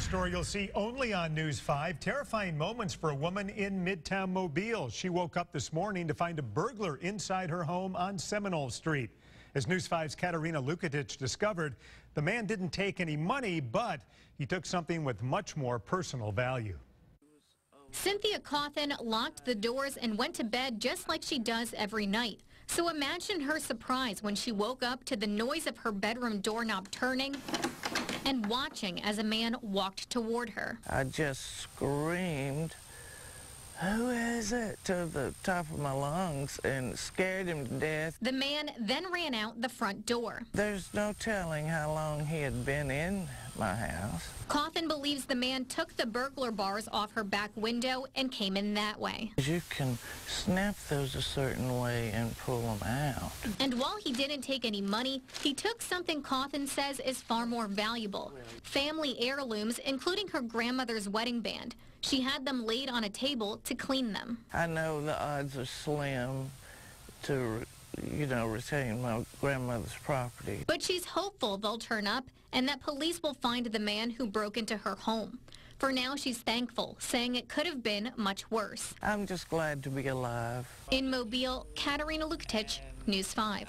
a story you'll see only on News 5. Terrifying moments for a woman in Midtown Mobile. She woke up this morning to find a burglar inside her home on Seminole Street. As News 5's Katarina Lukatic discovered, the man didn't take any money, but he took something with much more personal value. Cynthia Cawthon locked the doors and went to bed just like she does every night. So imagine her surprise when she woke up to the noise of her bedroom doorknob turning and watching as a man walked toward her. I just screamed, who is it, to the top of my lungs and scared him to death. The man then ran out the front door. There's no telling how long he had been in my house. Cawthon believes the man took the burglar bars off her back window and came in that way. You can snap those a certain way and pull them out. And while he didn't take any money, he took something Cawthon says is far more valuable. Family heirlooms, including her grandmother's wedding band. She had them laid on a table to clean them. I know the odds are slim to you know, retain my grandmother's property. But she's hopeful they'll turn up and that police will find the man who broke into her home. For now, she's thankful, saying it could have been much worse. I'm just glad to be alive. In Mobile, Katerina Lukatic, News 5.